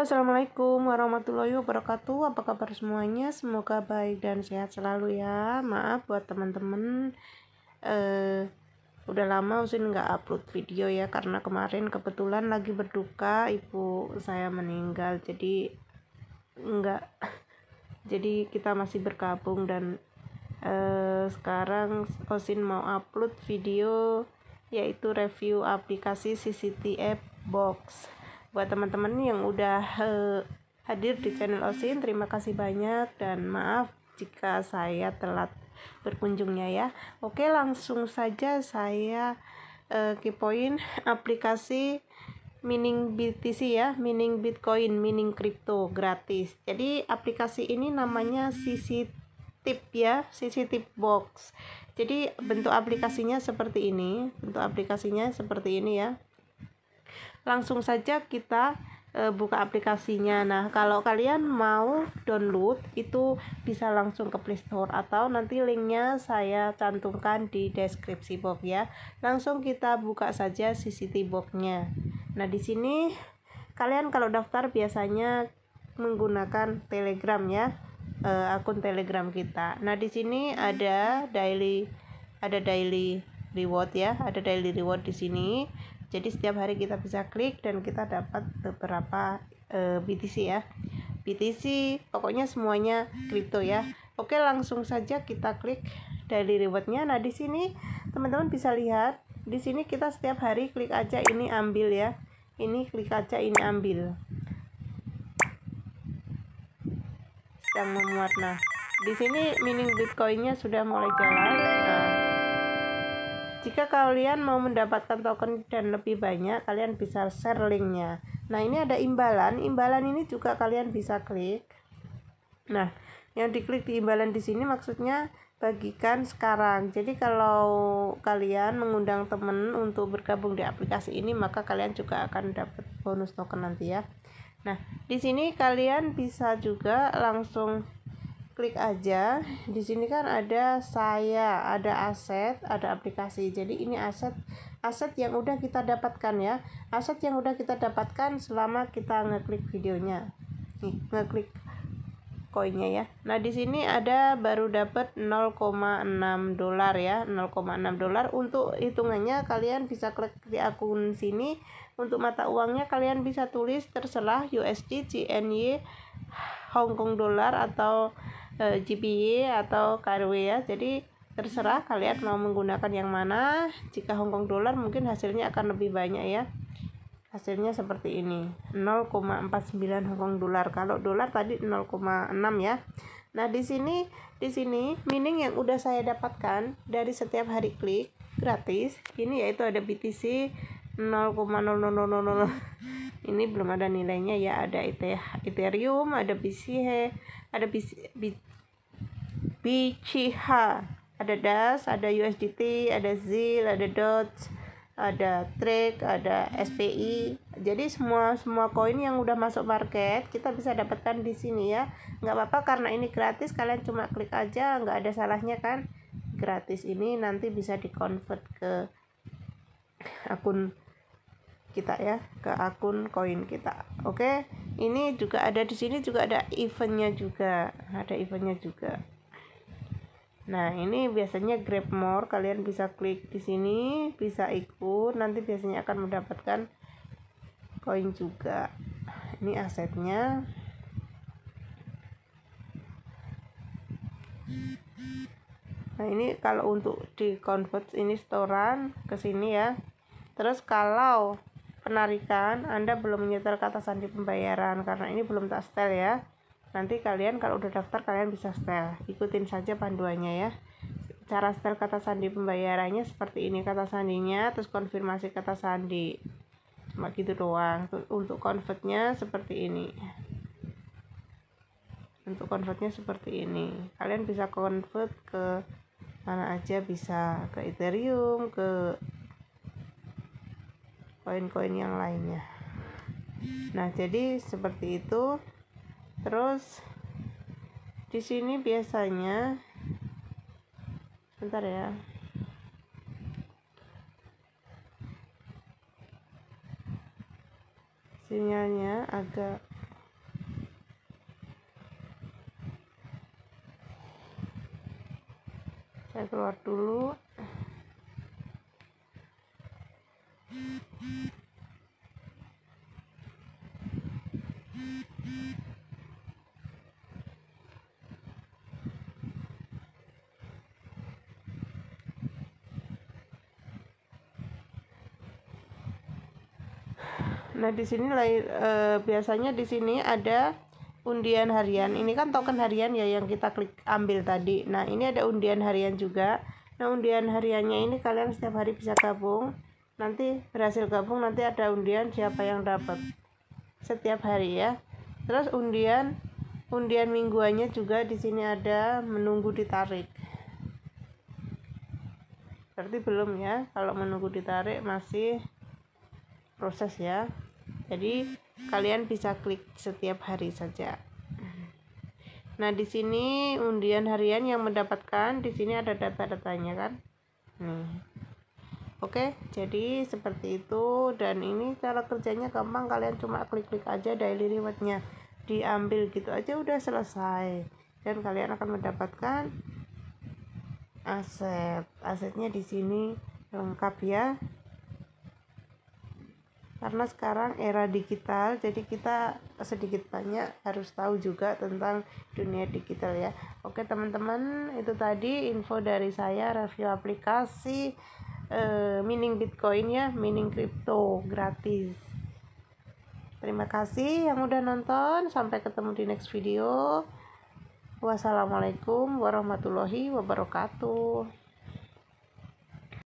Assalamualaikum warahmatullahi wabarakatuh. Apa kabar semuanya? Semoga baik dan sehat selalu ya. Maaf buat teman-teman, eh, udah lama Usin nggak upload video ya karena kemarin kebetulan lagi berduka ibu saya meninggal. Jadi nggak, jadi kita masih bergabung dan eh, sekarang Usin mau upload video yaitu review aplikasi CCTV Box buat teman-teman yang udah uh, hadir di channel Osin terima kasih banyak. Dan maaf jika saya telat berkunjungnya ya. Oke langsung saja saya uh, kepoin aplikasi mining BTC ya. Mining Bitcoin mining crypto gratis. Jadi aplikasi ini namanya CC tip ya CC tip box. Jadi bentuk aplikasinya seperti ini. Bentuk aplikasinya seperti ini ya langsung saja kita e, buka aplikasinya. Nah, kalau kalian mau download itu bisa langsung ke Play Store atau nanti linknya saya cantumkan di deskripsi box ya. Langsung kita buka saja CCTV boxnya. Nah, di sini kalian kalau daftar biasanya menggunakan Telegram ya. E, akun Telegram kita. Nah, di sini ada daily ada daily reward ya, ada daily reward di sini jadi setiap hari kita bisa klik dan kita dapat beberapa uh, eh, BTC ya. BTC pokoknya semuanya kripto ya. Oke langsung saja kita klik daily rewardnya. Nah di sini teman-teman bisa lihat di sini kita setiap hari klik aja ini ambil ya. Ini klik aja ini ambil. Sedang memuat. Nah di sini mining bitcoinnya sudah mulai jalan jika kalian mau mendapatkan token dan lebih banyak, kalian bisa share linknya. Nah, ini ada imbalan. Imbalan ini juga kalian bisa klik. Nah, yang diklik di imbalan di sini maksudnya bagikan sekarang. Jadi kalau kalian mengundang teman untuk bergabung di aplikasi ini, maka kalian juga akan dapat bonus token nanti ya. Nah, di sini kalian bisa juga langsung klik aja. Di sini kan ada saya ada aset ada aplikasi. Jadi ini aset aset yang udah kita dapatkan ya. Aset yang udah kita dapatkan selama kita ngeklik videonya. Ngeklik koinnya ya. Nah di sini ada baru dapat 0,6 dolar ya 0,6 dolar. Untuk hitungannya kalian bisa klik di akun sini. Untuk mata uangnya kalian bisa tulis terserah USD CNY Hong Kong dolar atau eh, GPY atau KRW ya. Jadi terserah kalian mau menggunakan yang mana. Jika Hongkong dolar mungkin hasilnya akan lebih banyak ya. Hasilnya seperti ini. 0,49 Hongkong dolar kalau dolar tadi 0,6 ya. Nah di sini di sini mining yang udah saya dapatkan dari setiap hari klik gratis. Ini yaitu ada BTC 0,0000 ini belum ada nilainya ya. Ada Ethereum ada BCH ada BCH ada DAS ada USDT ada ZIL ada DOT ada TRACE ada SPI jadi semua semua koin yang udah masuk market kita bisa dapatkan di sini ya. Nggak apa-apa karena ini gratis kalian cuma klik aja nggak ada salahnya kan? Gratis ini nanti bisa dikonvert ke akun kita ya ke akun koin kita. Oke? Ini juga ada di sini juga ada eventnya juga. Ada eventnya juga Nah, ini biasanya grab more, kalian bisa klik di sini, bisa ikut, nanti biasanya akan mendapatkan koin juga. Ini asetnya. Nah, ini kalau untuk di convert ini setoran ke sini ya. Terus kalau penarikan Anda belum menyetel kata sandi pembayaran karena ini belum tak setel ya nanti kalian kalau udah daftar kalian bisa setel. Ikutin saja panduannya ya. Cara setel kata sandi pembayarannya seperti ini kata sandinya terus konfirmasi kata sandi. Cuma gitu doang. Untuk convertnya seperti ini. Untuk convertnya seperti ini. Kalian bisa convert ke mana aja bisa. Ke ethereum ke koin-koin yang lainnya. Nah jadi seperti itu terus di sini biasanya bentar ya. Sinyalnya agak saya keluar dulu. Nah, di sini e, biasanya di sini ada undian harian. Ini kan token harian ya yang kita klik ambil tadi. Nah, ini ada undian harian juga. Nah, undian hariannya ini kalian setiap hari bisa gabung. Nanti berhasil gabung nanti ada undian siapa yang dapat setiap hari ya. Terus undian undian mingguannya juga di sini ada menunggu ditarik. Berarti belum ya. Kalau menunggu ditarik masih proses ya jadi kalian bisa klik setiap hari saja. Nah di sini undian harian yang mendapatkan di sini ada data-datanya kan? Nih. Oke, jadi seperti itu. Dan ini cara kerjanya gampang. Kalian cuma klik-klik aja daily rewardnya. Diambil gitu aja udah selesai. Dan kalian akan mendapatkan aset. Asetnya di sini lengkap ya karena sekarang era digital jadi kita sedikit banyak harus tahu juga tentang dunia digital ya. Oke teman-teman itu tadi info dari saya review aplikasi uh, mining bitcoin ya mining crypto gratis. Terima kasih yang udah nonton sampai ketemu di next video. Wassalamualaikum warahmatullahi wabarakatuh